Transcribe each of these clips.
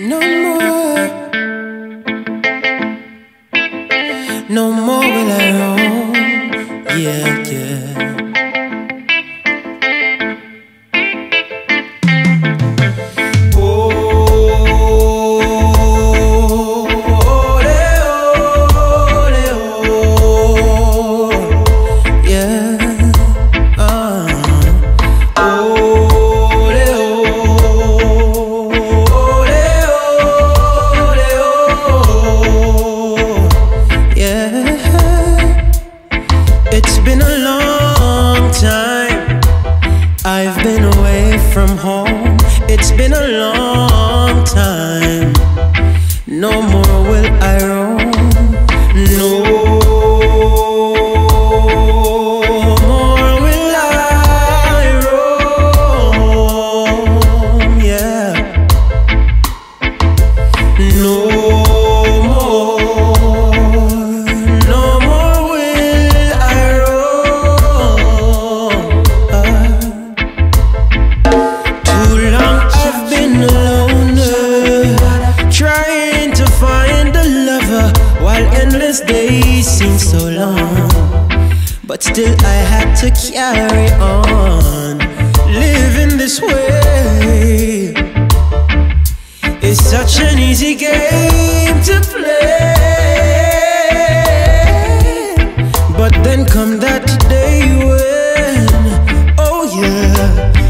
No more. No more will I roam. Yeah, yeah. Been away from home. It's been a long time. No more will I roam. Days seem so long. But still I had to carry on, living this way. It's such an easy game to play. But then come that day when, oh yeah,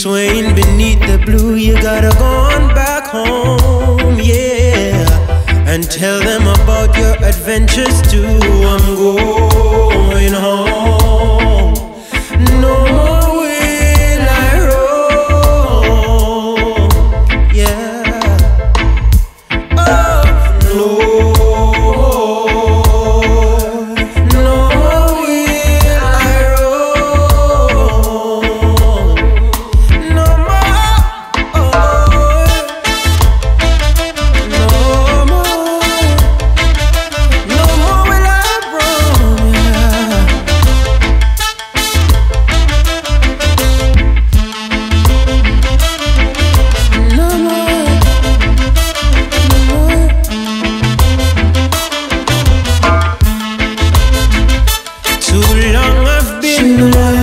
swaying beneath the blue. You gotta go on back home, yeah. And tell them about your adventures too. I'm going home. long I've been.